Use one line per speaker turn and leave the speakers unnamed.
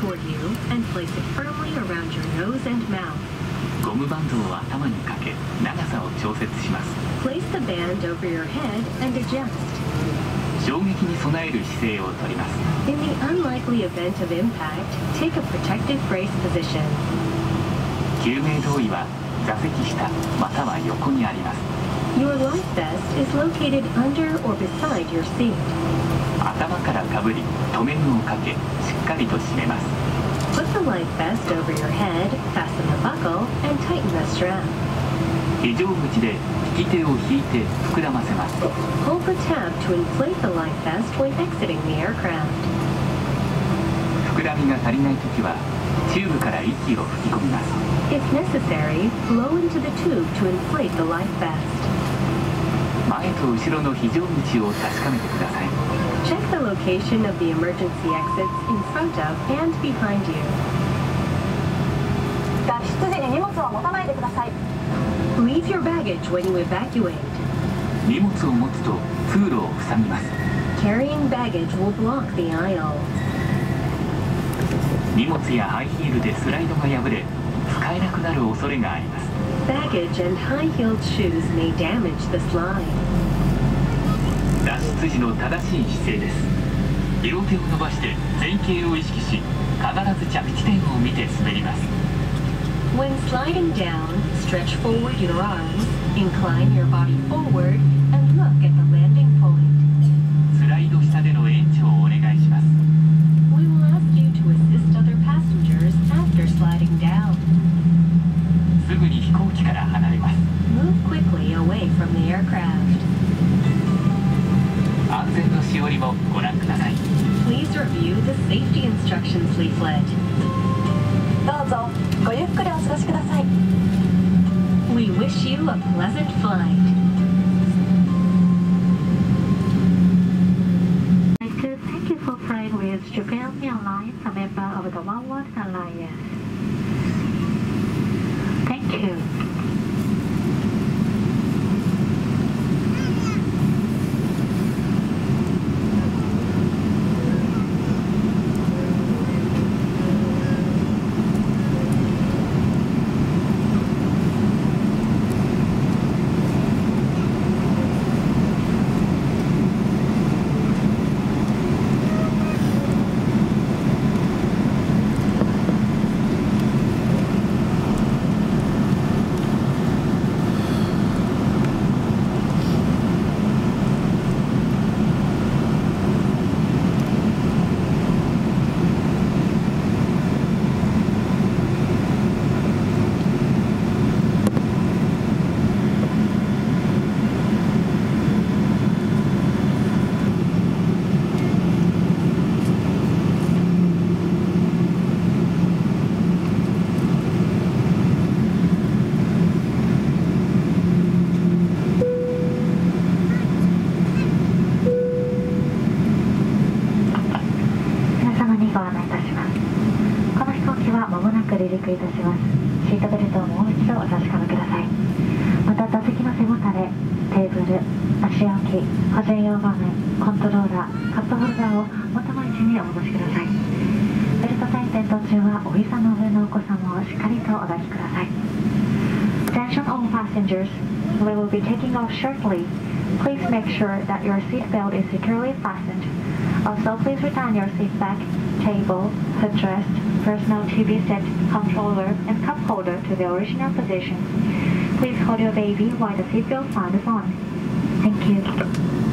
toward you and place it firmly around your nose and mouth.
ゴムバンドを頭にかけ長さを調節します
Place the band over your head and adjust.
衝撃に備える姿勢をとります
In the unlikely event of impact, take a protective brace position.
救命胴衣は座席下または横にあります
Your life vest is located under or beside your seat.
頭からかぶり留め具をかけしっかりと締めます
Put the life vest over your head, fasten the buckle, and tighten the strap.
非常口で引き手を引いて膨らませます
Hold the tab to inflate the life vest when exiting the aircraft.
膨らみが足りない時はチューブから息を吹き込みます
If necessary, blow into the tube to inflate the life vest.
前と後ろの非常口を確かめてください
Check the location of the emergency exits in front of and behind you.
脱出時に荷物は持たないでください
Leave your baggage when you evacuate.
荷物を持つと通路を塞ぎます
Carrying baggage will block the aisle.
荷物やハイヒールでスライドが破れ使えなくなる恐れがあります
Baggage and high-heeled shoes may damage the slide.
脱出時の正しい姿勢です両手を伸ばして前傾を意識し必ず着地点を見て滑ります
When sliding down, stretch forward your arms, incline your body forward, and look at the landing point.
スライド下での延長をお願いします
We will ask you to assist other passengers after sliding down.
すぐに飛行機から離れます
Move quickly away from the aircraft. instructions leaflet.
どうぞごゆっくりお過ごしください
We wish you a pleasant flight.
to thank you for flying with Japan Airlines, a member of the One World Alliance. Thank you. く離陸いたします。シートベルトをもう一度お確かめください。また座席の背もたれテーブル足置き保全用場面コントローラーカップホルダーを元の位置にお戻しください。ベルトタイン点灯中はお膝の上のお子様をしっかりとお抱きください。Attention all passengers. We will be taking off shortly. Please make sure that your seatbelt is securely fastened. Also, please return your seat back, table, headrest, personal TV set, controller, and cup holder to the original positions. Please hold your baby while the seatbelt sign is on. Thank you.